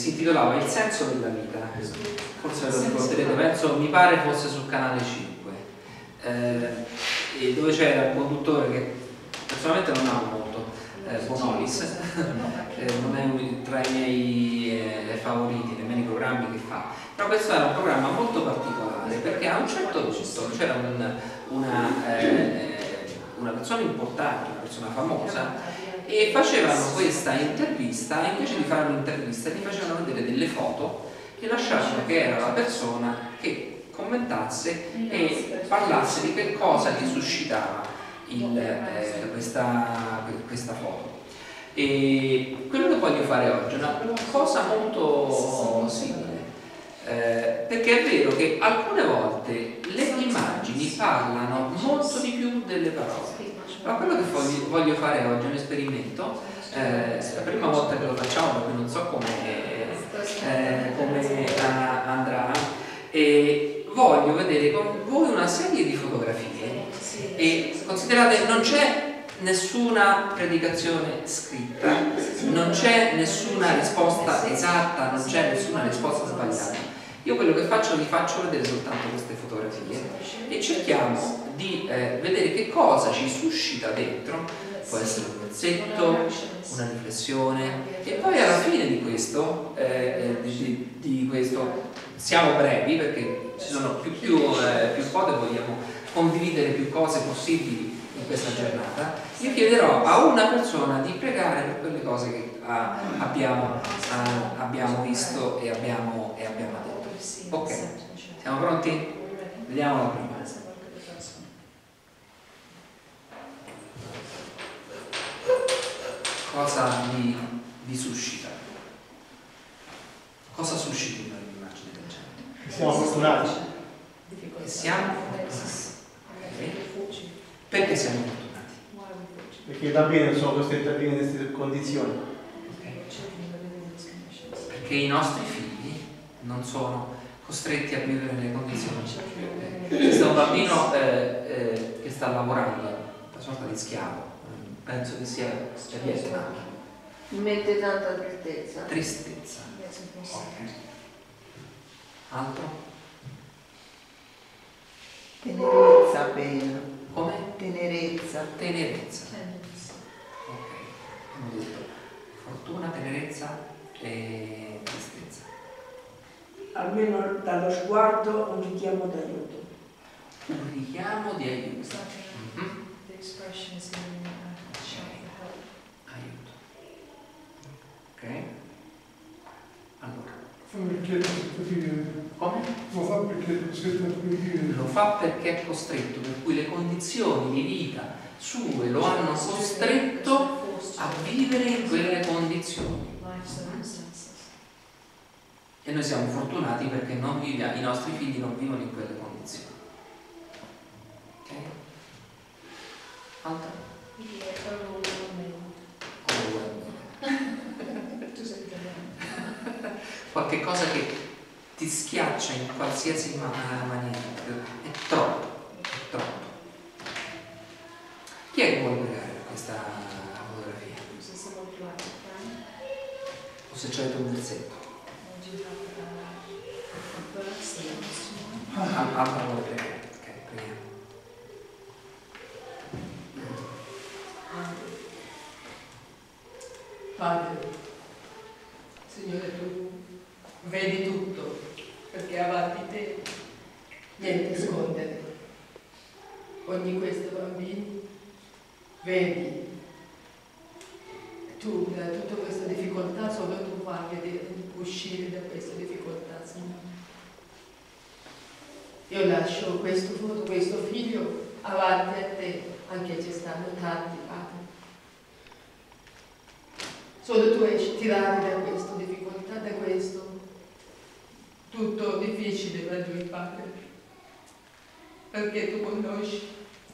si intitolava Il senso della vita. Forse lo ricorderete, penso, mi pare fosse sul canale 5, eh, dove c'era un conduttore che personalmente non amo molto, eh, Bonolis, eh, non è tra i miei eh, favoriti, nemmeno i programmi che fa, però questo era un programma molto particolare perché a un certo punto c'era un, una, eh, una persona importante, una persona famosa e facevano questa intervista invece di fare un'intervista gli facevano vedere delle foto e lasciavano che era la persona che commentasse e parlasse di che cosa gli suscitava il, eh, questa, questa foto. E quello che voglio fare oggi è una cosa molto simile, eh, perché è vero che alcune volte le immagini parlano molto di più delle parole. Ma quello che voglio, fare oggi è un esperimento, eh, è la prima volta che lo facciamo, perché non so come, eh, come andrà, e voglio vedere con voi una serie di fotografie. E considerate non c'è nessuna predicazione scritta, non c'è nessuna risposta esatta, non c'è nessuna risposta sbagliata. Io quello che faccio vi faccio vedere soltanto queste fotografie. E cerchiamo di eh, vedere che cosa ci suscita dentro, può essere un pezzetto, una riflessione e poi alla fine di questo, eh, eh di, di, questo siamo brevi perché ci sono più, più, eh, più cose, vogliamo condividere più cose possibili in questa giornata, io chiederò a una persona di pregare per quelle cose che ah, abbiamo, ah, abbiamo, visto e abbiamo, e abbiamo detto. Ok, siamo pronti? Vediamo la prima. Cosa vi, vi suscita? Cosa suscita in un'immagine del genere? Siamo fortunati. Siamo fortunati. Perché siamo fortunati? Perché i bambini sono costretti a vivere in queste condizioni. Perché i nostri figli non sono costretti a vivere nelle condizioni. C'è un bambino eh, eh, che sta lavorando, una sorta di schiavo, penso che sia, Vietnam. Mi mette tanta tristezza. Tristezza. Okay. Altro? Tenerezza, pena. Come? Tenerezza. Tenerezza. Ok, abbiamo detto fortuna, tenerezza e tristezza. Almeno dallo sguardo un richiamo d'aiuto. Un richiamo di aiuto. Mm -hmm. Ok? Allora. Perché Come? Lo fa perché è costretto a vivere. Lo fa perché è costretto, per cui le condizioni di vita sue lo hanno costretto a vivere in quelle condizioni. E noi siamo fortunati perché viviamo, i nostri figli non vivono in quelle condizioni. Ok? Altra? Qualche cosa che ti schiaccia in qualsiasi maniera, è troppo, è troppo. Chi è che vuole pregare questa fotografia? O se c'è un versetto? Ah, Alba vuole pregare, ok, preghiamo. Padre, Signore tu vedi tutto, perché avanti te niente scondere. Ogni questi bambini vedi tu da tutta questa difficoltà solo tu vedere uscire da questa difficoltà, Signore. Io lascio questo foto, questo figlio avanti a te, anche ci stanno tanti padri. Solo tu esci tirare da questa difficoltà, da questo tutto per lui, Padre, perché tu conosci,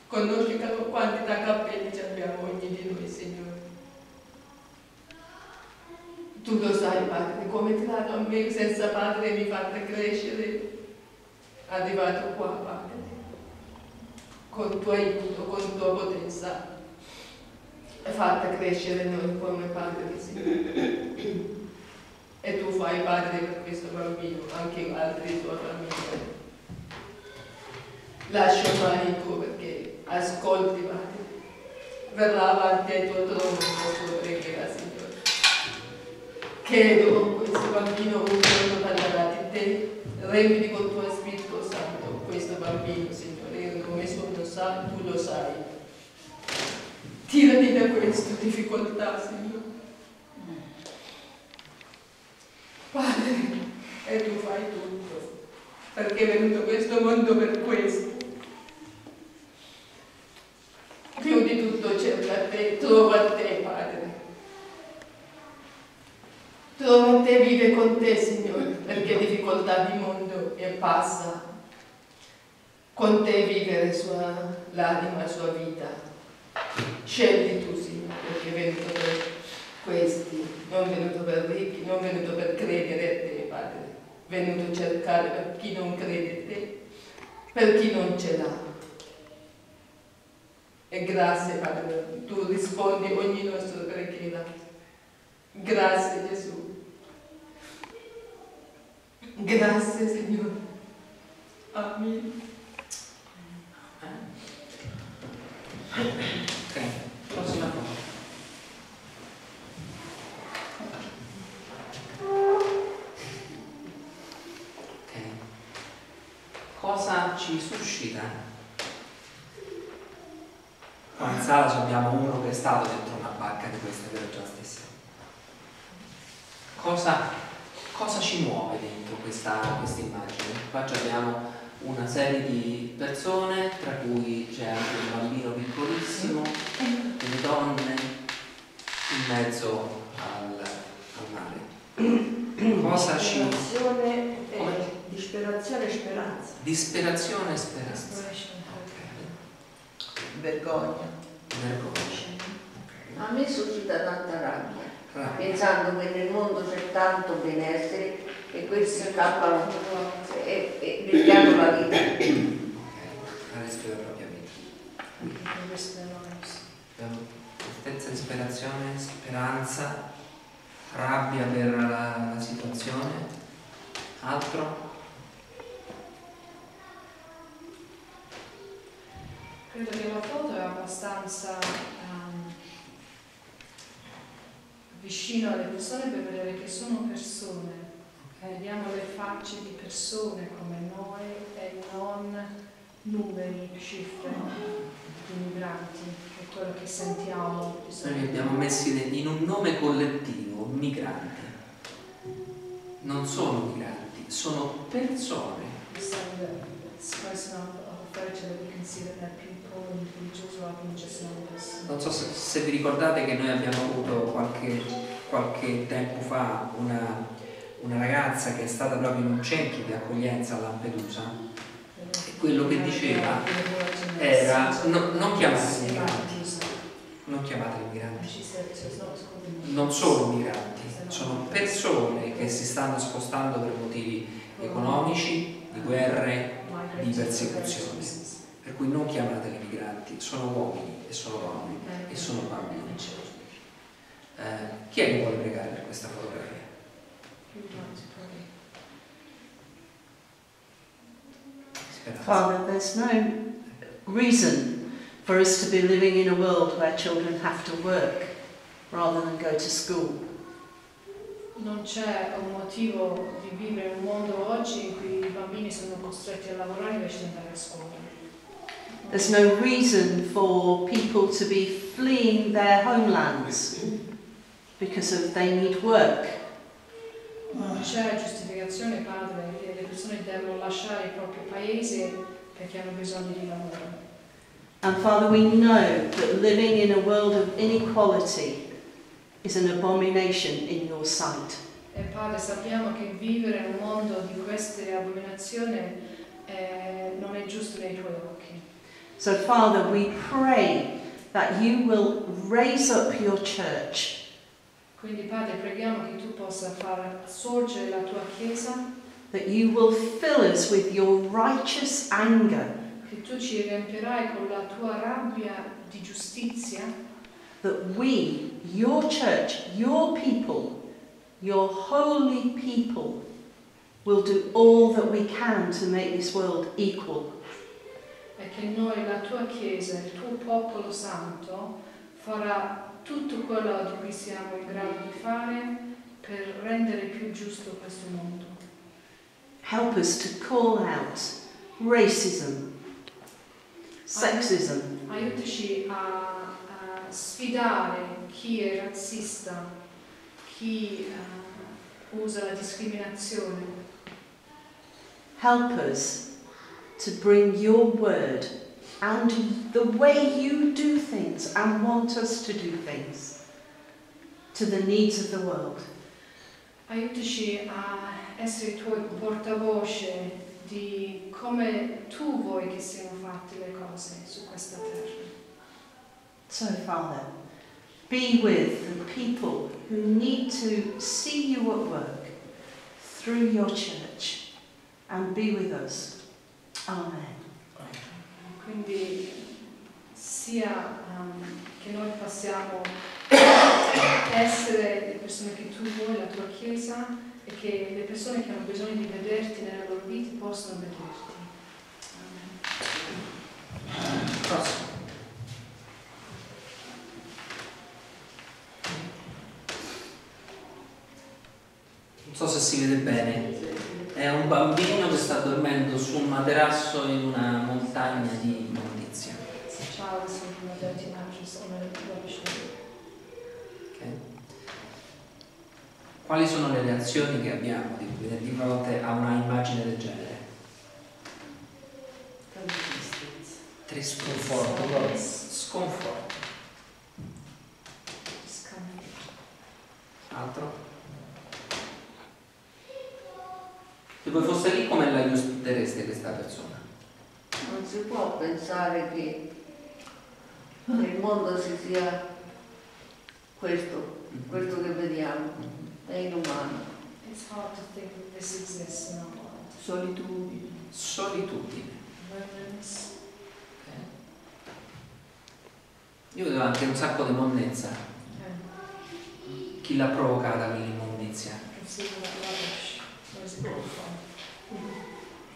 conosci quantità capelli abbiamo ogni di noi, Signore. Tu lo sai, Padre, come ti a me senza Padre mi fate crescere, arrivato qua, Padre. con tuo aiuto, con tua potenza, fatta crescere noi come Padre sei. E tu fai Padre per questo bambino, anche altri tua famiglia. Lascia mani tu perché ascolti, Padre. Verrà avanti ai tuoi trono la tua preghiera, Signore. Chiedo questo bambino un giorno di te, remedi con tuo Spirito Santo questo bambino, Signore, come sono sa, tu lo sai. Tirati da questa difficoltà, Signore. Padre, e tu fai tutto, perché è venuto questo mondo per questo. Più di tutto cerca te, trova te, Padre. Trova te, vive con te, Signore, perché difficoltà di mondo e passa. Con te vivere sua, la sua vita. Scegli tu, Signore, perché è venuto per questi, non venuto per ricchi, non venuto per credere a te, Padre. Venuto a cercare per chi non crede a te, per chi non ce l'ha. E grazie, Padre, tu rispondi ogni nostra preghiera. Grazie, Gesù. Grazie, Signore. Amen. Ok, prossima cosa. Cosa ci suscita? Qua in sala abbiamo uno che è stato dentro una barca di queste per già stessa. Cosa, cosa ci muove dentro questa, questa immagine? Qua ci abbiamo una serie di persone, tra cui c'è anche un bambino piccolissimo, delle donne in mezzo al, al mare. Cosa ci... Disperazione Come? Disperazione e speranza. Disperazione e speranza. Ok. Vergogna. Vergogna. A me suscita tanta rabbia, Rabbia. pensando che nel mondo c'è tanto benessere e questi scappano e, e rischiano la vita. Ok, a rischio della propria vita. Abbiamo tristezza, disperazione, speranza, rabbia per la, la situazione. Altro? Credo che la foto è abbastanza ehm, vicino alle persone per vedere che sono persone. Vediamo le facce di persone come noi e non numeri, cifre di migranti, che è quello che sentiamo. Noi li abbiamo messi in un nome collettivo, migranti. Non sono migranti, sono persone. Questa è la espressione offerta that we Non so se, se vi ricordate che noi abbiamo avuto qualche, qualche tempo fa una, una ragazza che è stata proprio in un centro di accoglienza a Lampedusa. E quello che diceva era no- non chiamate migranti, non chiamate migranti, non sono migranti, sono persone che si stanno spostando per motivi economici, di guerre, di persecuzioni. Per cui non chiamateli migranti, sono uomini e sono donne e sono bambini. Eh, chi è che vuole pregare per questa fotografia? Father, there's no reason for us to be living in a world where children have to work rather than go to school. Non c'è un motivo di vivere in un mondo oggi in cui i bambini sono costretti a lavorare invece di andare a scuola. There's no reason for people to be fleeing their homelands because of they need work. Non c'è giustificazione, padre, le persone devono lasciare il proprio paese perché hanno bisogno di lavoro. And Father, we know that living in a world of inequality is an abomination in your sight. E padre, sappiamo che vivere in un mondo di queste abominazioni eh, non è giusto nei tuoi occhi. So, Father, we pray that you will raise up your church Quindi padre, preghiamo che tu possa far sorgere la tua Chiesa, that you will fill us with your righteous anger che tu ci riempirai con la tua rabbia di giustizia, that we, your church, your people, your holy people, will do all that we can to make this world equal. E che noi, la tua Chiesa, il tuo popolo santo, farà tutto quello di cui siamo in grado di fare per rendere più giusto questo mondo. Help us to call out racism, sexism, Aiutaci a, a sfidare chi è razzista, chi eh, usa la discriminazione. Help us to bring your word and the way you do things and want us to do things to the needs of the world. Aiutaci a essere tuoi portavoce di come tu vuoi che siano fatte le cose su questa terra. So, Father, be with the people who need to see you at work through your church and be with us. Amen. Quindi sia um, che noi possiamo essere le persone che tu vuoi, la tua Chiesa, e che le persone che hanno bisogno di vederti nella loro vita possano vederti. Amen. Prossimo. Non so se si vede bene. È un bambino che sta dormendo su un materasso in una montagna di immondizia. It's a child sleeping on a dirty mattress on a rubbish heap. ok? Quali sono le reazioni che abbiamo di, di fronte a una immagine del genere? Sconforto. sconforto. Altro? Se voi foste lì, come la aiutereste questa persona? Non si può pensare che nel mondo ci sia questo, questo che vediamo, è inumano. It's hard to think that this exists in our world. Solitudine. Solitudine. Loneliness. Io vedo anche un sacco di monnezza. Chi l'ha provocata quell'immondizia?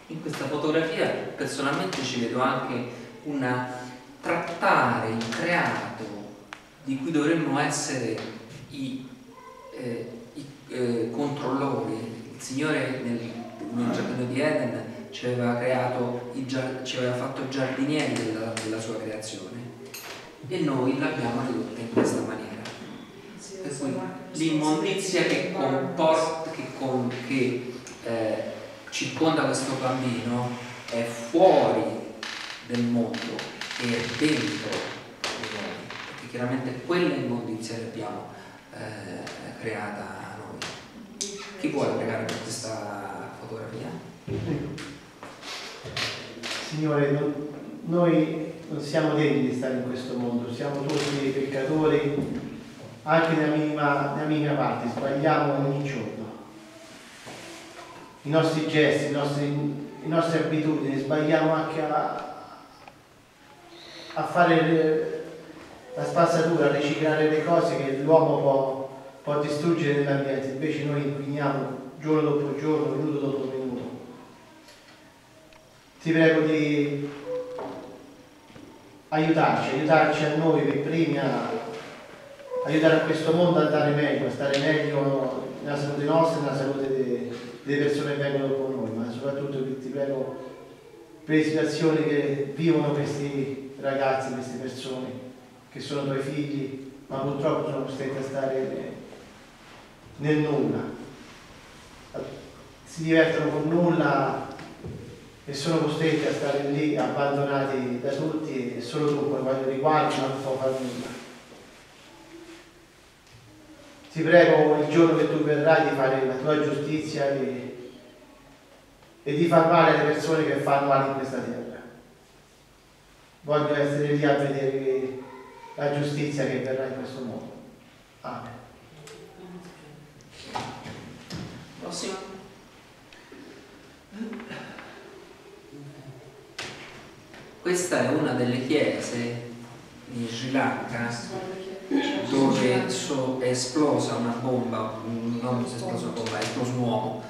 In questa fotografia personalmente ci vedo anche un trattare il creato di cui dovremmo essere i, eh, i, eh, controllori. Il Signore nel, nel giardino di Eden ci aveva creato, ci aveva fatto giardinieri della, della sua creazione e noi l'abbiamo ridotta in questa maniera. Per cui l'immondizia che comporta, che, con- che eh, circonda questo bambino è fuori del mondo e è dentro di noi, perché chiaramente quella immondizia l'abbiamo eh, creata noi. Chi vuole pregare per questa fotografia? Signore, non- noi non siamo degni di stare in questo mondo, siamo tutti dei peccatori, anche nella minima, nella minima parte, sbagliamo ogni giorno. I nostri gesti, i nostri- le nostre abitudini, sbagliamo anche a, a fare la spazzatura, a riciclare le cose che l'uomo può, può distruggere nell'ambiente, invece noi inquiniamo giorno dopo giorno, minuto dopo minuto. Ti prego di aiutarci, aiutarci a noi per primi a aiutare a questo mondo ad andare meglio, a stare meglio nella salute nostra e nella salute de- delle persone vengono con noi, ma soprattutto ti prego per le situazioni che vivono questi ragazzi, queste persone, che sono tuoi figli, ma purtroppo sono costretti a stare nel nulla. Si divertono con nulla e sono costretti a stare lì abbandonati da tutti e solo tu quando riguardi non può fare nulla. Ti prego il giorno che tu verrai di fare la tua giustizia e, e di far male alle persone che fanno male in questa terra. Voglio essere lì a vedere la giustizia che verrà in questo mondo. Amen. Prossimo. Questa è una delle chiese di Sri Lanka dove so- è esplosa una bomba, non è esplosa una bomba, è esploso un uomo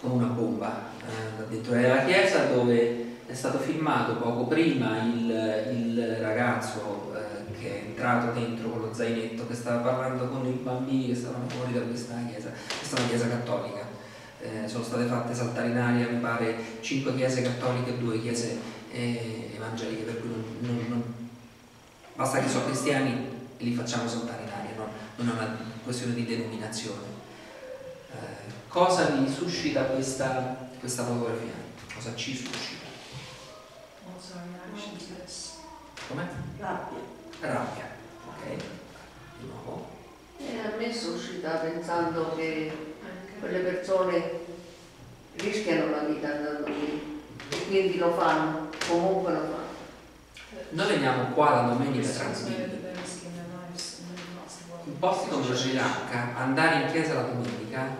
con una bomba eh, dentro. La chiesa dove è stato filmato poco prima il, il ragazzo eh, che è entrato dentro con lo zainetto, che stava parlando con i bambini che stavano fuori da questa chiesa. Questa è una chiesa cattolica. Eh, sono state fatte saltare in aria, mi pare, cinque chiese cattoliche e due chiese eh, evangeliche, per cui non, non- non- basta che sono cristiani e li facciamo saltare in aria, no? non è una questione di denominazione. Eh, cosa vi suscita questa, questa fotografia? Cosa ci suscita? Com'è? Rabbia. Rabbia, ok? Di nuovo. E a me suscita pensando che quelle persone rischiano la vita andando lì e quindi lo fanno, comunque lo fanno. Noi veniamo qua la domenica tranquilli. In posti come lo Sri Lanka, andare in chiesa la domenica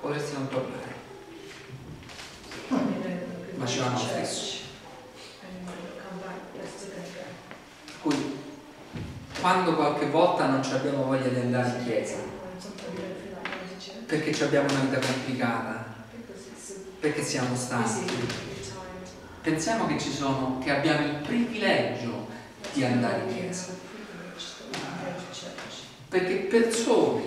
potresti non tornare. Ma ci vanno stesso. Cui quando qualche volta non ci abbiamo voglia di andare in chiesa, perché abbiamo una vita complicata, perché siamo stanchi, pensiamo che sono, che abbiamo il privilegio di andare in chiesa. Perché persone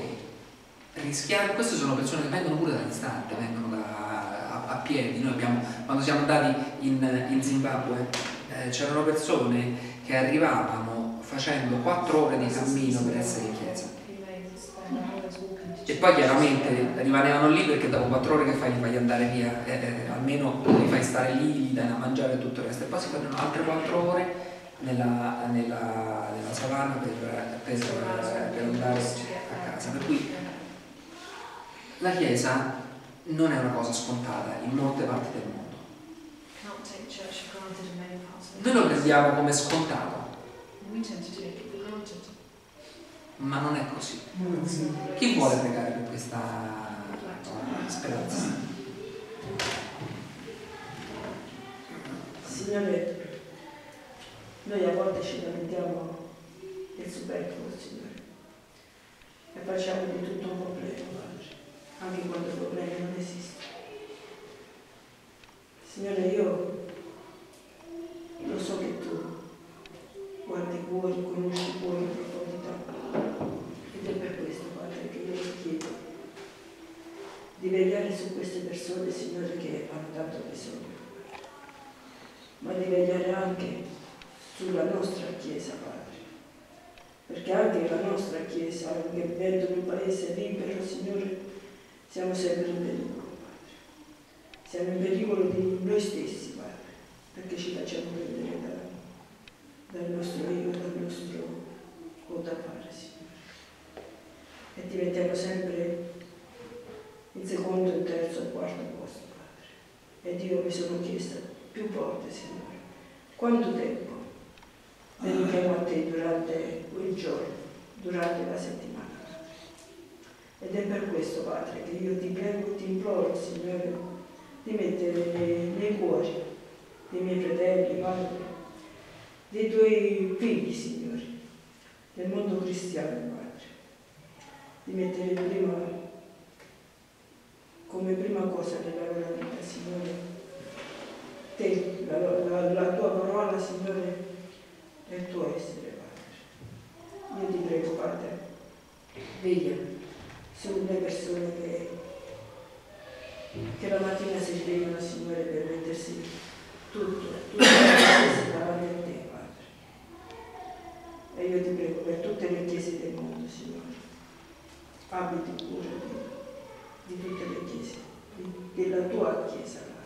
rischiano, queste sono persone che vengono pure dall'istante, vengono da- a, a piedi. Noi abbiamo, quando siamo andati in, in Zimbabwe, eh, c'erano persone che arrivavano facendo quattro ore di cammino per essere in chiesa. E poi chiaramente rimanevano lì perché dopo quattro ore che fai li fai andare via, eh, eh, almeno li fai stare lì, gli dai da mangiare e tutto il resto. E poi si prendono altre quattro ore nella, nella, nella savana per, per, per andare a casa. Per cui la Chiesa non è una cosa scontata in molte parti del mondo. Of Noi lo prendiamo come scontato, ma non è così. Chi vuole pregare per questa speranza? Signore, noi a volte ci lamentiamo del superfluo, Signore, e facciamo di tutto un problema, anche quando il problema non esiste. Signore, io lo so che tu guardi i cuori, conosci i cuori in profondità, ed è per questo, Padre, che io ti chiedo di vegliare su queste persone, Signore, che hanno tanto bisogno ma di vegliare anche sulla nostra Chiesa, Padre. Perché anche la nostra Chiesa, anche vivendo in un paese libero, Signore, siamo sempre in pericolo, Padre. Siamo in pericolo di noi stessi, Padre, perché ci facciamo prendere da- dal nostro io, dal nostro fare, Signore. E ti mettiamo sempre in secondo, in terzo e quarto posto, Padre. Ed io mi sono chiesta più volte, Signore, quanto tempo dedichiamo a te durante il giorno, durante la settimana. Ed è per questo, Padre, che io ti prego, ti imploro, Signore, di mettere nei, nei cuori dei miei fratelli, Padre, dei tuoi figli, Signore, del mondo cristiano, Padre, di mettere prima, come prima cosa nella loro vita, Signore, te, la, la- la tua parola, Signore, il tuo essere, Padre. Io ti prego, Padre, veglia sulle persone che, che la mattina si svegliano, Signore, per mettersi tutto, tutto davanti a te, Padre. E io ti prego per tutte le chiese del mondo, Signore, abiti cura di, di tutte le chiese, di- della tua chiesa, Padre.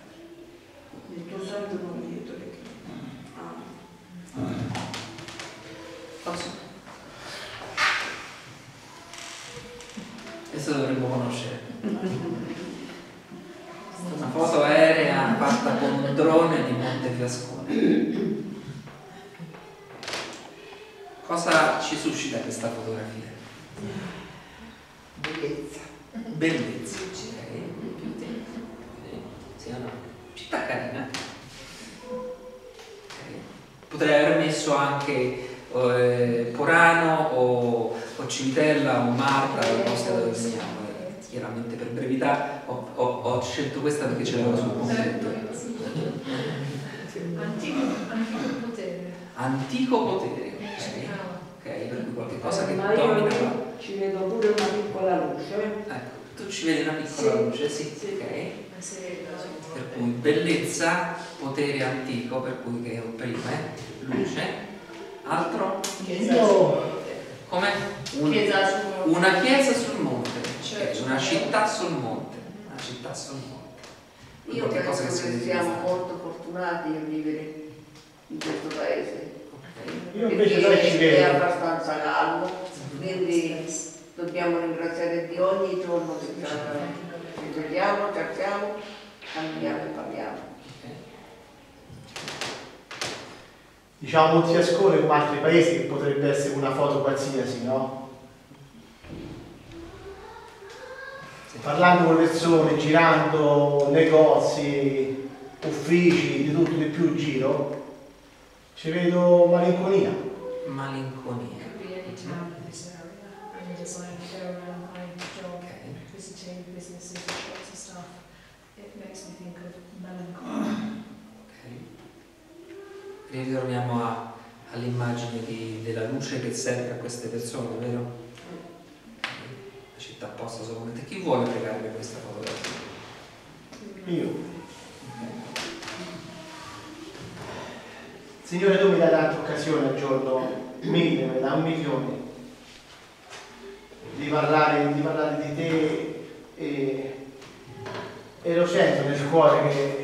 Nel tuo santo nome io te lo chiedo. Amen. Posso? Questo dovremmo conoscere. Questa è una foto aerea fatta con un drone di Monte Fiascone. Cosa ci suscita questa fotografia? Bellezza. Bellezza. Ok, più tempo. Sì o no? Città carina. Ok. potrei aver messo anche o, o Marta posto dove veniamo. Eh, Chiaramente per brevità ho, ho- ho scelto questa perché ce l'avevo sul pomeriggio. Antico, antico potere. Antico potere, ok? Brava. Ok, per cui qualche cosa che Ma io domina. qui ci vedo pure una piccola luce. Ecco, tu ci vedi una piccola Sì. luce, sì, Sì. ok? Ma Per cui bellezza, potere antico, per cui che opprime, luce. Altro? Io- Come? Un- Chiesa una chiesa sul monte, Cioè, ok, una città sul monte, una città sul monte. Io penso che che siamo fare. molto fortunati a vivere in questo paese. Io invece sai ci perché è abbastanza calmo, quindi dobbiamo ringraziare Dio ogni giorno che ci ci alziamo, camminiamo e parliamo. Diciamo un fiascone come altri paesi che potrebbe essere una foto qualsiasi, no? Parlando con le persone, girando negozi, uffici, di tutto di più in giro, ci vedo malinconia. Malinconia. could Ritorniamo a- all'immagine della luce che serve a queste persone, vero? La città apposta solamente. Chi vuole pregare questa fotografia? Io. Signore, tu mi dai tante occasioni al giorno, mille, mi dai un milione, di parlare, di parlare di te e, e lo sento nel cuore che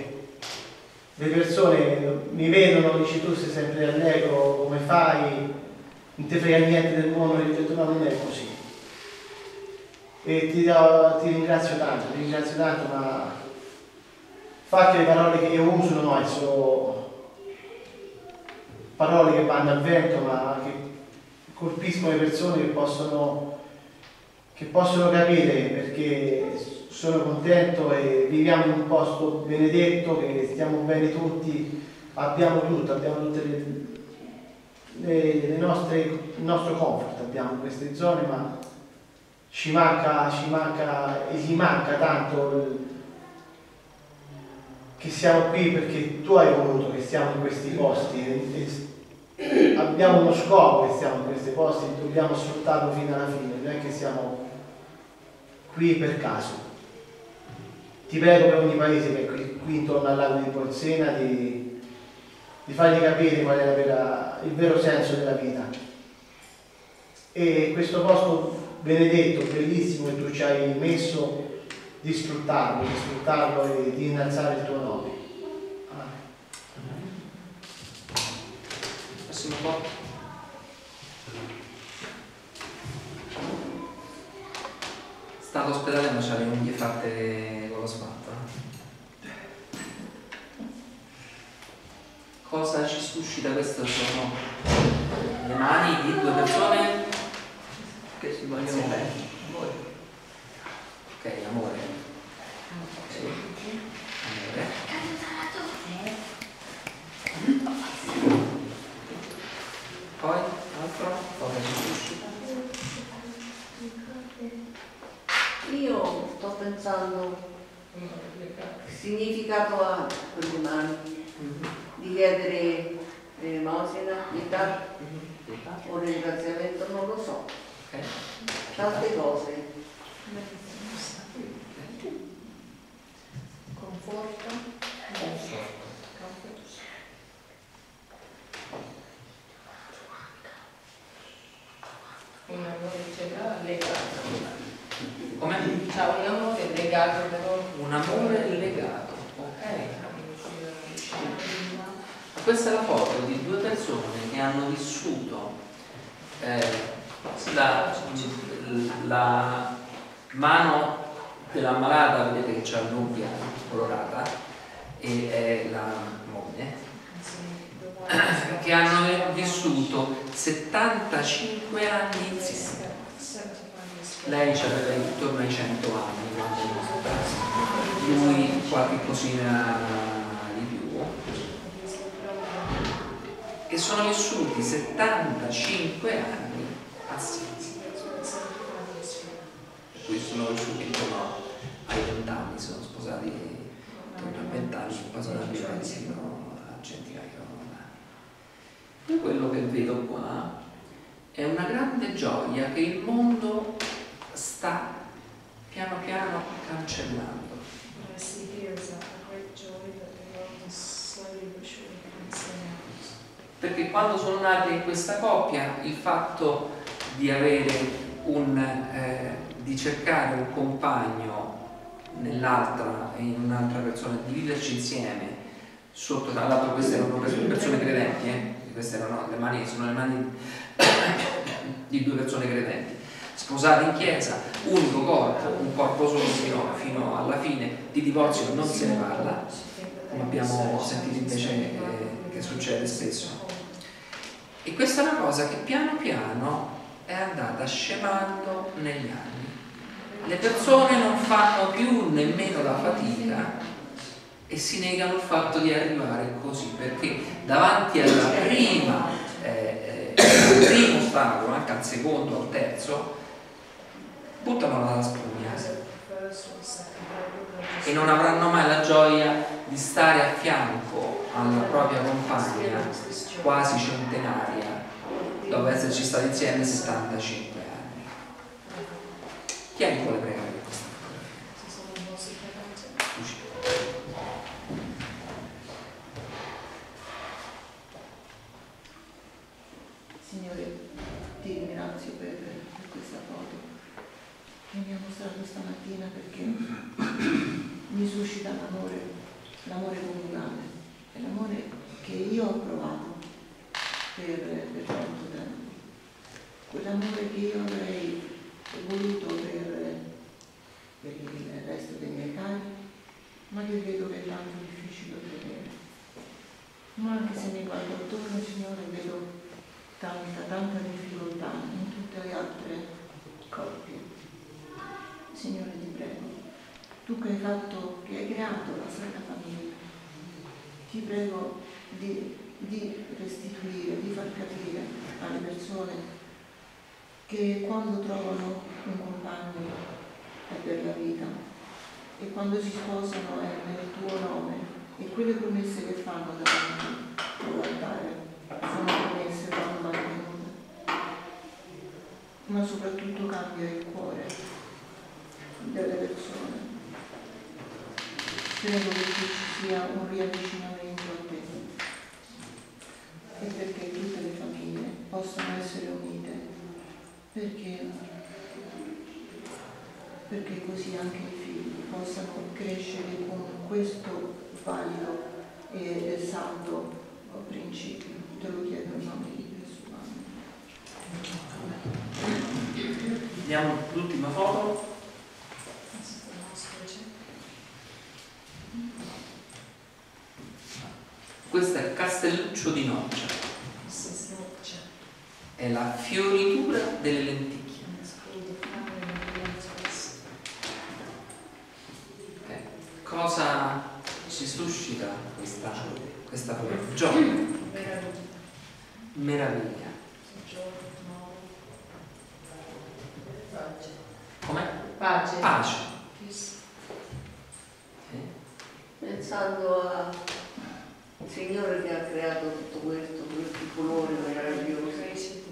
le persone mi vedono, dici tu sei sempre allegro, come fai, non ti frega niente del mondo, io ho detto no, non è così. E ti, do- ti ringrazio tanto, ti ringrazio tanto, ma fa che le parole che io uso non sono parole che vanno al vento ma che colpiscono le persone che possono, che possono capire perché sono contento e viviamo in un posto benedetto, che stiamo bene tutti, abbiamo tutto, abbiamo tutte le, le- le nostre, il nostro comfort abbiamo in queste zone ma ci manca, ci manca e gli manca tanto il- che siamo qui perché tu hai voluto che stiamo in questi posti e- e abbiamo uno scopo che stiamo in questi posti e dobbiamo sfruttarlo fino alla fine, non è che siamo qui per caso. Ti prego per ogni paese che è qui, intorno al lago di Porzena di, di fargli capire qual è vera- il vero senso della vita. E questo posto benedetto, bellissimo che tu ci hai messo, di sfruttarlo, di sfruttarlo e di innalzare il tuo nome. Amen. Prossimo Sta all'ospedale ma c'ha le unghie fatte con lo smalto. Cosa ci suscita questo? Sono le mani di due persone Che si vogliono bene. Ok, amore. Ok. Amore. Poi, altro? Cosa ci suscita? Che significato ha quelle mani di chiedere elemosina, pietà o ringraziamento, non lo so, tante cose. Conforto. Un amore l'ha legato. C'ha un amore legato però. Un amore legato. Ok. Questa è la foto di due persone che hanno vissuto eh, la, la mano dell'ammalata, vedete che c'ha l'unghia colorata, e è la moglie, che hanno vissuto 75 anni insieme. Lei aveva intorno ai 100 anni quando è lui qualche cosina di più. E sono vissuti 75 anni assieme. Per cui sono vissuti intorno ai 20 anni, sono sposati intorno a 20 anni, sono arrivati fino a centinaia di anni. Quello che vedo qua è una grande gioia che il mondo sta piano piano cancellando. Out. Perché quando sono nati in questa coppia il fatto di avere un, eh, di cercare un compagno nell'altra e in un'altra persona, di viverci insieme sotto, tra l'altro queste erano persone credenti, eh? queste erano le mani, sono le mani di due persone credenti, sposate in chiesa, unico corpo, un corpo solo fino, fino alla fine, di divorzio non se ne parla, come abbiamo sentito invece eh, che succede spesso. E questa è una cosa che piano piano è andata scemando negli anni. Le persone non fanno più nemmeno la fatica e si negano il fatto di arrivare così, perché davanti alla prima, eh, eh, al primo ostacolo, anche al secondo, al terzo, buttano la spugna e non avranno mai la gioia di stare a fianco alla propria compagna quasi centenaria dopo esserci stati insieme 75 anni. Chi vuole pregare? Signore, ti ringrazio per, per questa foto che mi ha mostrato stamattina perché mi suscita l'amore, l'amore coniugale, è l'amore che io ho provato per, per tanto tempo, quell'amore che io avrei voluto per, per il resto dei miei cari, ma che vedo che è tanto difficile ottenere. Ma anche se mi guardo attorno, Signore, vedo tanta, tanta difficoltà in tutte le altre coppie. Signore, ti prego, tu che hai fatto, che hai creato la Sacra Famiglia, ti prego di, di restituire, di far capire alle persone che quando trovano un compagno è per la vita e quando si sposano è nel tuo nome e quelle promesse che fanno davanti all'altare sono promesse vanno mantenute, ma soprattutto cambia il cuore delle persone. Prego che ci sia un riavvicinamento a te e perché tutte le famiglie possano essere unite, perché, perché così anche i figli possano crescere con questo valido e, santo principio. Te lo chiedo in nome di Gesù. Vediamo l'ultima foto. Questo è Castelluccio di Noccia, è la fioritura delle lenticchie. Ok. Cosa ci suscita questa, questa foto? Gioia, meraviglia. Com'è? Pace. Pace. Pensando al Signore che ha creato tutto questo, questi colori meravigliosi,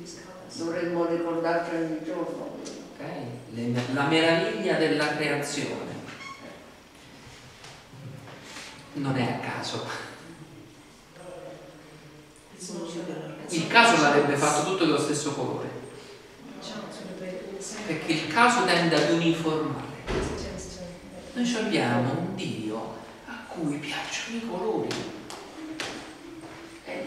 dovremmo ricordarci ogni giorno. Ok? Le- La meraviglia della creazione. Non è a caso. Il caso l'avrebbe fatto tutto dello stesso colore. Perché il caso tende ad uniformare. Noi abbiamo un Dio a cui piacciono i colori. Eh,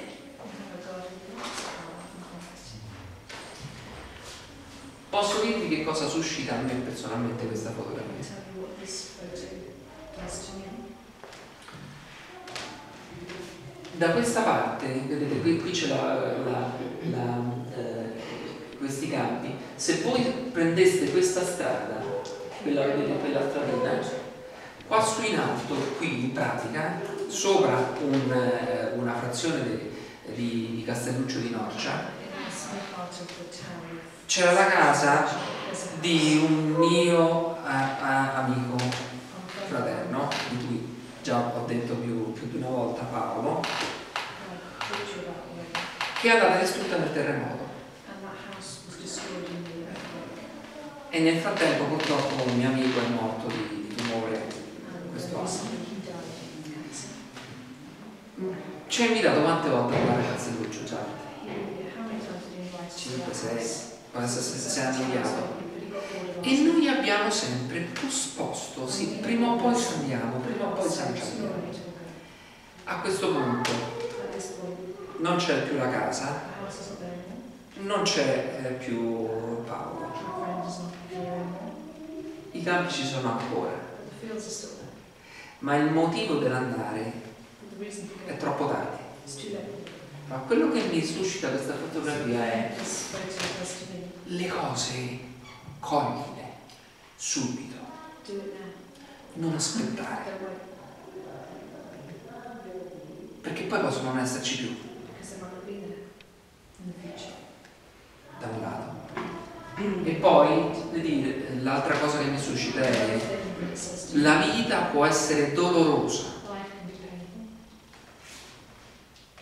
Posso dirvi che cosa suscita a me personalmente questa fotografia? Da questa parte, vedete qui, qui c'è la- la- la, eh, questi campi, se voi prendeste questa strada, quella, vedete quella stradina, qua su in alto, qui in pratica, sopra un, eh, una frazione di, di, di Castelluccio di Norcia, c'era la casa di un mio eh, eh, amico fraterno, di cui già ho detto più, più di una volta Paolo, che è andata distrutta nel terremoto. E nel frattempo purtroppo un mio amico è morto di, di tumore questo anno. Ci ha invitato quante volte a andare a Castelluccio già? 5, that 6, house? può essere se, bored of E noi abbiamo sempre posposto, sì, prima o poi ci andiamo, prima o poi ci andiamo. A questo punto non c'è più la casa, non c'è eh, più Paolo. I campi ci sono ancora, ma il motivo dell'andare è troppo tardi. Ma quello che mi suscita questa fotografia è le cose coglile, subito, non aspettare, perché poi possono non esserci più, da un lato. E poi, l'altra cosa che mi suscita è la vita può essere dolorosa,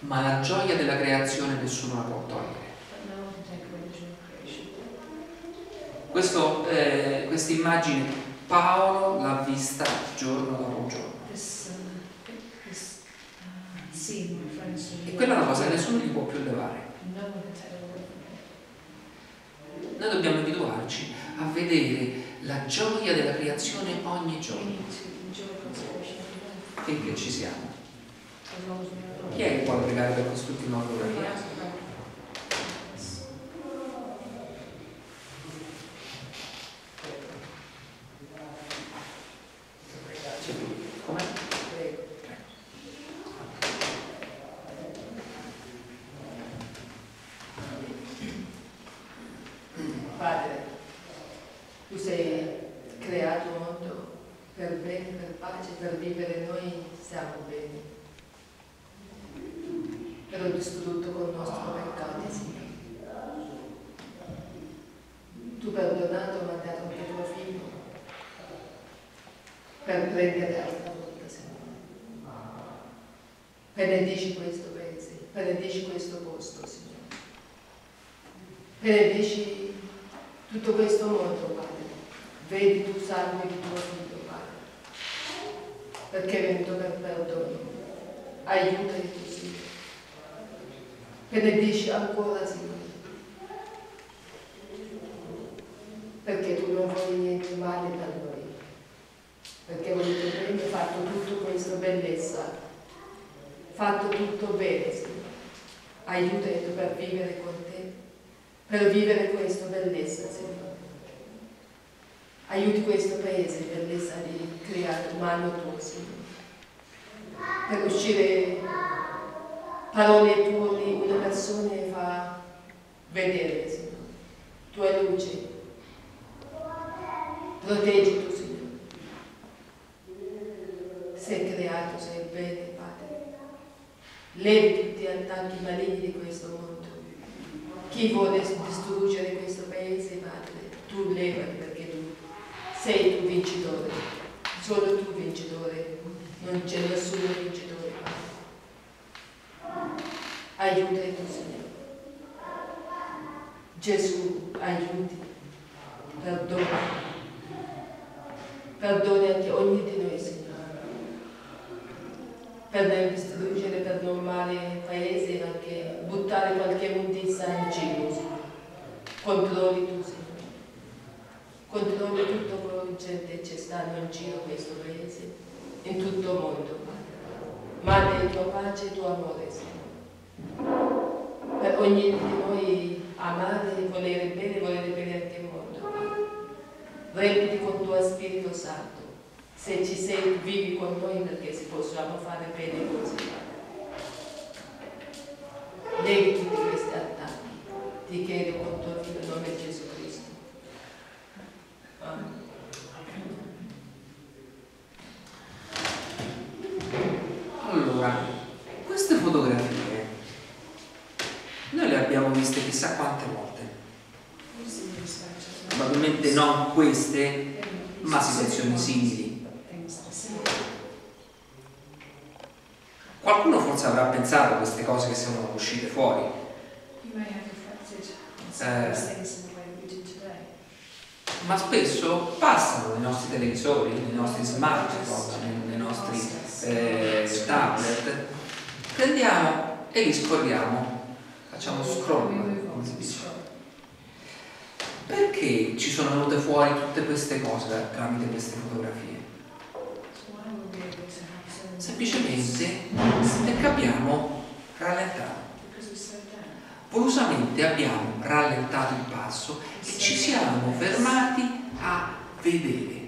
ma la gioia della creazione nessuno la può togliere. creation. Questo, eh, questa immagine Paolo l'ha vista giorno dopo giorno. E quella è una cosa che nessuno gli può più levare. Noi dobbiamo abituarci a vedere la gioia della creazione ogni giorno, finché ci siamo. Chi è che vuole pregare per quest'ultima alive. fotografia? C'è lui. Com'è? Padre, tu sei creato un mondo per bene, per pace, per vivere noi stiamo bene. Però distrutto con il nostro peccato, Signore. Tu perdonato hai dato anche tuo figlio per prendere altra volta, Signore. Benedici questo paese, benedici questo posto, Signore. Benedici tutto questo mondo, Padre. Vedi tu sangue di tuo figlio, Padre. Perché è venuto per perdono. Aiutami tu, Signore. Benedici ancora, Signore. Perché vuoi niente male per noi. Perché volete bene, fatto tutto questo bellezza. Fatto tutto bene, Signore. Aiutami per vivere con te per vivere questa bellezza, Signore. Aiuti questo paese, bellezza di creare umano tuo, Signore. Per uscire parole tue una persona fa vedere, Signore. Tua luce. Proteggi tu, Signore. Sei creato, sei bene, Padre. Levi tutti gli attacchi maligni di questo mondo. Chi vuole distruggere questo paese, Padre, tu levati perché tu sei tu vincitore. Solo tu vincitore. Non c'è nessuno vincitore, Padre. Aiuta tu, Signore. Gesù, aiuti. Perdona. Perdona anche ogni di noi, Signore. Per non distruggere, per non male il paese, anche buttare qualche immondizia in giro, Signore. Controlli tu, Signore. Controlli tutto quello che gente ci stanno in giro questo paese, in tutto il mondo, Padre. Manda il tuo pace e il tuo amore, Signore. Per ogni di noi amare, volere bene, volere bene anche il mondo, Padre. Riempiti con il tuo Spirito Santo. Se ci sei, vivi con noi perché si possiamo fare bene così, Padre. Leghi tutti questi attacchi. Ti chiedo con tuo figlio nel nome di Gesù Cristo. Amen. Allora, queste fotografie Noi le abbiamo viste chissà quante volte. Probabilmente non queste, ma situazioni simili. Qualcuno forse avrà pensato a queste cose che sono uscite fuori. Eh, ma passano nei nostri televisori, nei nostri smartphone, nei nostri eh, tablet. Prendiamo e li scorriamo, facciamo scroll, come si dice. Perché ci sono venute fuori tutte queste cose tramite queste fotografie? Semplicemente perché abbiamo rallentato. Volusamente abbiamo rallentato il passo e ci siamo fermati a vedere.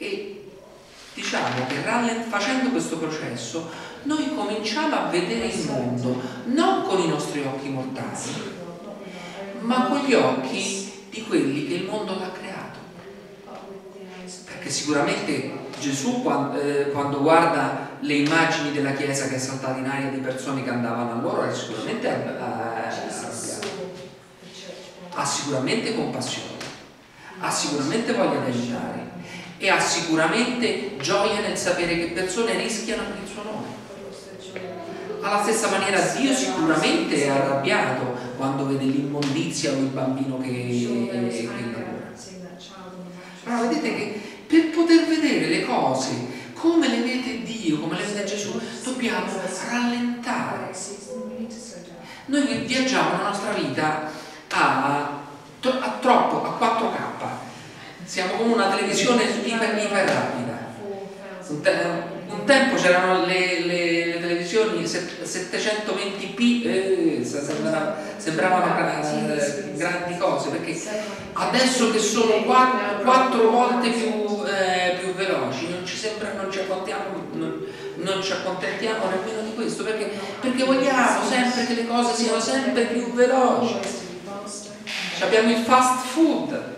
E diciamo che facendo questo processo noi cominciamo a vedere il mondo non con i nostri occhi mortali, ma con gli occhi di quelli che il mondo l'ha creato. Perché sicuramente Gesù quando, eh, quando, guarda le immagini della Chiesa che è saltata in aria di persone che andavano a loro, sicuramente arrabbiato. Ha sicuramente compassione, ha sicuramente voglia di aiutare e ha sicuramente gioia nel sapere che persone rischiano il suo nome. Alla stessa maniera Dio sicuramente è arrabbiato quando vede l'immondizia o il bambino che, lavora. Allora vedete che per poter vedere le cose come le vede Dio, come le vede Gesù, dobbiamo rallentare. Noi viaggiamo nella nostra vita a troppo, a 4K. Siamo come una televisione iper, iper rapida. Un, te, un tempo c'erano le, le, le, televisioni 720p, eh, sembravano, sembravano eh, grandi cose, perché adesso che sono 4, 4 volte più, eh, più, veloci non ci sembra, non ci accontentiamo, non, non ci accontentiamo nemmeno di questo, perché, perché vogliamo sempre che le cose siano sempre più veloci. Abbiamo il fast food,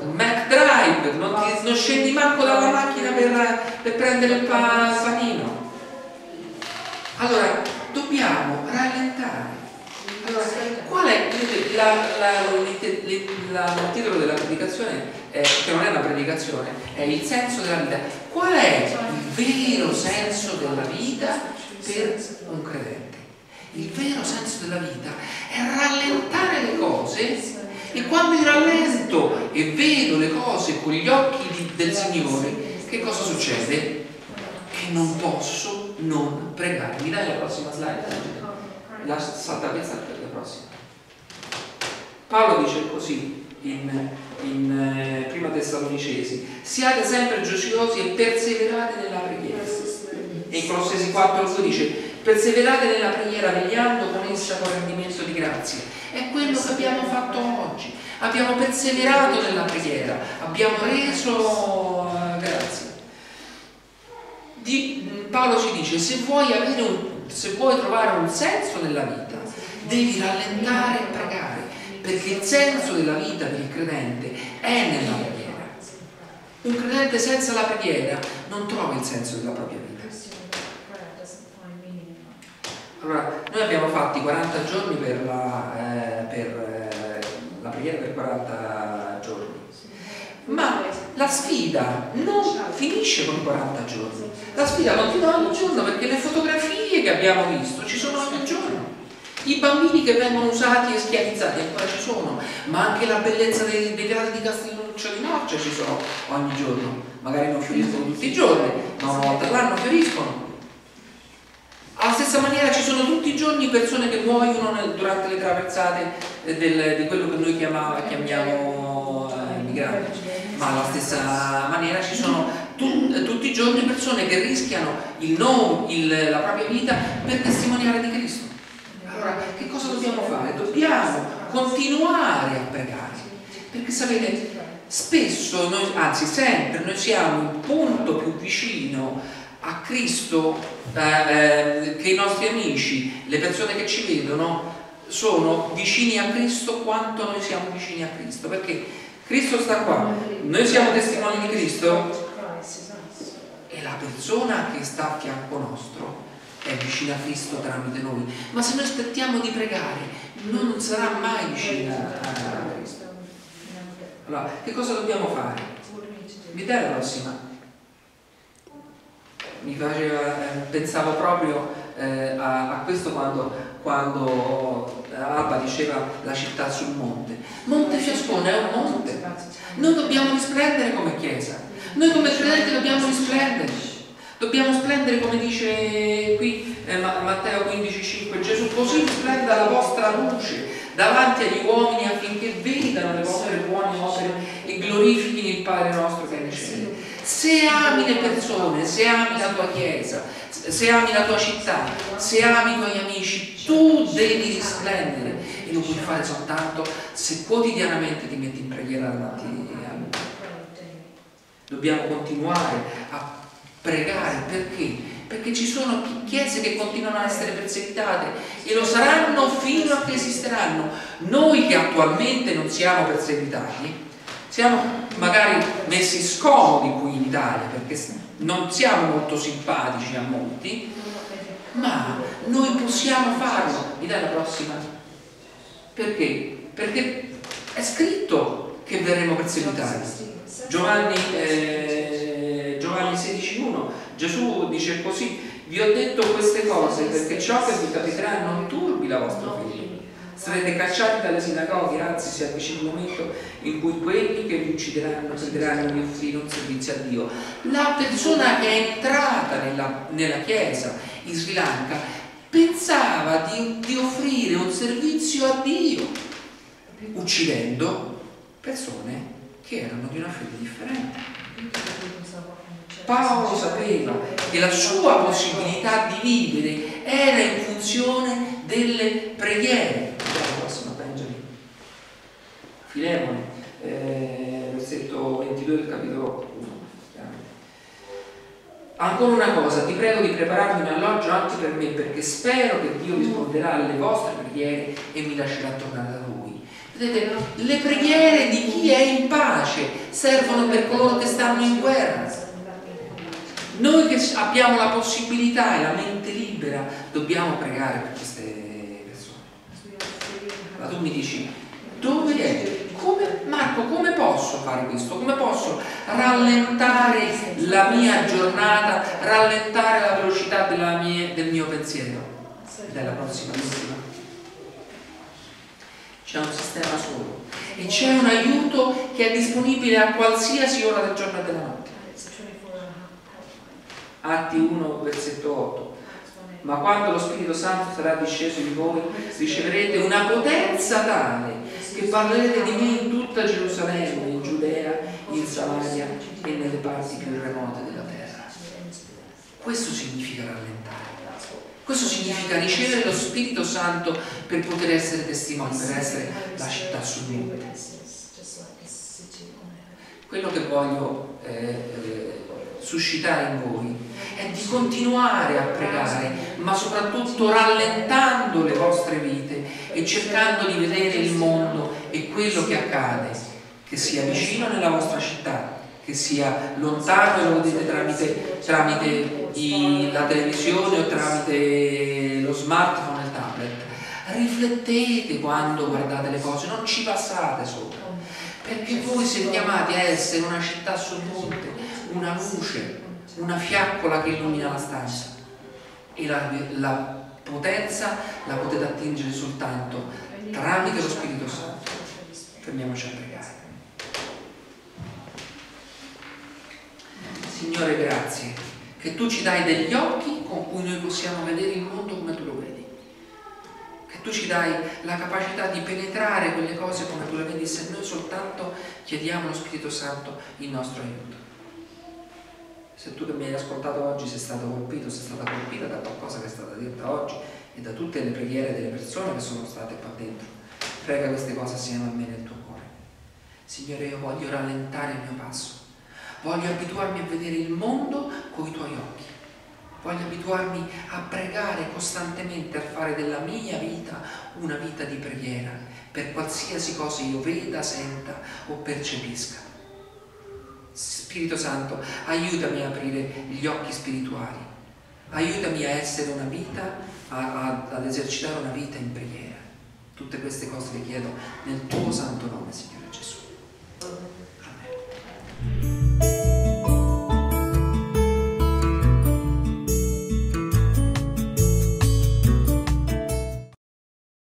il McDrive, non, ti, non scendi manco dalla macchina per, per prendere il panino. Allora, dobbiamo rallentare. Allora, qual è la, la, la, il titolo della predicazione, è, che non è una predicazione, è il senso della vita. Qual è il vero senso della vita per un credente? Il vero senso della vita è rallentare le cose e quando io rallento e vedo le cose con gli occhi di, del Signore, che cosa succede? Che non posso non pregare. Mi dai la prossima slide? La salta questa per la prossima. Paolo dice così in, in eh, Prima Tessalonicesi, siate sempre gioiosi e perseverate nella preghiera. E in Colossesi 4 dice, perseverate nella preghiera vegliando con essa con rendimento di grazie è quello che abbiamo fatto oggi. Abbiamo perseverato nella preghiera, abbiamo reso uh, grazie. Di, mm, Paolo ci dice, se vuoi, un, se vuoi trovare un senso nella vita, devi rallentare e pregare, perché il senso della vita del credente è nella preghiera. Un credente senza la preghiera non trova il senso della propria vita. Allora, noi abbiamo fatto 40 giorni per la, eh, per, eh, la preghiera per 40 giorni, ma la sfida non finisce con i 40 giorni, la sfida continua ogni giorno perché le fotografie che abbiamo visto ci sono ogni giorno. I bambini che vengono usati e schiavizzati ancora ci sono, ma anche la bellezza dei, dei teatri di Castelluccio di Norcia ci sono ogni giorno. Magari non fioriscono tutti i giorni, ma una volta all'anno fioriscono. Alla stessa maniera ci sono tutti i giorni persone che muoiono nel, durante le traversate del, di quello che noi chiama, chiamiamo eh, migranti, ma alla stessa maniera ci sono tu, tutti i giorni persone che rischiano il nome, il, la propria vita per testimoniare di Cristo. Allora, che cosa dobbiamo fare? Dobbiamo continuare a pregare, perché sapete, spesso, noi, anzi sempre, noi siamo il punto più vicino a Cristo eh, che i nostri amici, le persone che ci vedono, sono vicini a Cristo quanto noi siamo vicini a Cristo, perché Cristo sta qua, noi siamo testimoni di Cristo e la persona che sta a fianco nostro è vicina a Cristo tramite noi, ma se noi aspettiamo di pregare, non sarà mai vicina a Cristo. Allora, che cosa dobbiamo fare? Mi dai la prossima? Mi faceva, eh, pensavo proprio eh, a, a, questo quando, quando Alba diceva la città sul monte. Monte Fiascone è un monte. Noi dobbiamo risplendere come Chiesa. Noi come credenti dobbiamo risplendere. Dobbiamo splendere come dice qui eh, Matteo 15,5 Gesù, così splenda la vostra luce davanti agli uomini affinché vedano le vostre buone opere e glorifichino il Padre nostro che è nei cieli. Se ami le persone, se ami la tua chiesa, se ami la tua città, se ami i tuoi amici, tu devi risplendere e lo puoi fare soltanto se quotidianamente ti metti in preghiera davanti a Lui. Dobbiamo continuare a pregare perché? Perché ci sono chiese che continuano a essere perseguitate e lo saranno fino a che esisteranno. Noi che attualmente non siamo perseguitati, siamo magari messi scomodi qui in Italia perché non siamo molto simpatici a molti, ma noi possiamo farlo. Mi dai la prossima? Perché? Perché è scritto che verremo perseguitati. Giovanni eh, Giovanni 16,1 Gesù dice così, vi ho detto queste cose perché ciò che vi capiterà non turbi la vostra fede. Sarete cacciati dalle sinagoghe, anzi si avvicina il momento in cui quelli che vi uccideranno crederanno di offrire un servizio a Dio. La persona che è entrata nella, nella Chiesa in Sri Lanka pensava di, di offrire un servizio a Dio, uccidendo persone che erano di una fede differente. Paolo sapeva che la sua possibilità di vivere era in funzione delle preghiere. La prossima, Benjamin. Filemone, eh, versetto 22 del capitolo 1. Ancora una cosa, ti prego di prepararmi un alloggio anche per me, perché spero che Dio risponderà alle vostre preghiere e mi lascerà tornare da voi. Vedete, le preghiere di chi è in pace servono per coloro che stanno in guerra. Noi che abbiamo la possibilità e la mente libera dobbiamo pregare per queste persone. Ma tu mi dici, dove è? Come, Marco, come posso fare questo? Come posso rallentare la mia giornata, rallentare la velocità mia, del mio pensiero? Della prossima prossima. C'è un sistema solo e c'è un aiuto che è disponibile a qualsiasi ora del giorno e della notte. Atti 1, versetto 8. Ma quando lo Spirito Santo sarà disceso in voi, riceverete una potenza tale che parlerete di me in tutta Gerusalemme, in Giudea, in Samaria e nelle parti più remote della terra. Questo significa rallentare. Questo significa ricevere lo Spirito Santo per poter essere testimoni, per essere la città sul monte. Quello che voglio eh, eh, suscitare in voi è di continuare a pregare, ma soprattutto rallentando le vostre vite e cercando di vedere il mondo e quello che accade, che sia vicino nella vostra città, che sia lontano lo vedete tramite, tramite i, la televisione o tramite lo smartphone e il tablet. Riflettete quando guardate le cose, non ci passate sopra, perché voi siete chiamati a essere una città sul monte, una luce, una fiaccola che illumina la stanza e la, la potenza la potete attingere soltanto tramite lo Spirito Santo. Fermiamoci a pregare. Signore, grazie che tu ci dai degli occhi con cui noi possiamo vedere il mondo come tu lo vedi. Che tu ci dai la capacità di penetrare quelle cose come tu le vedi se noi soltanto chiediamo allo Spirito Santo il nostro aiuto se tu che mi hai ascoltato oggi sei stato colpito, sei stata colpita da qualcosa che è stata detta oggi e da tutte le preghiere delle persone che sono state qua dentro, prega queste cose assieme a me nel tuo cuore. Signore, io voglio rallentare il mio passo, voglio abituarmi a vedere il mondo con i tuoi occhi, voglio abituarmi a pregare costantemente, a fare della mia vita una vita di preghiera, per qualsiasi cosa io veda, senta o percepisca. Spirito Santo, aiutami a aprire gli occhi spirituali, aiutami a essere una vita, a, a, ad esercitare una vita in preghiera. Tutte queste cose le chiedo nel tuo santo nome, Signore Gesù. Amen.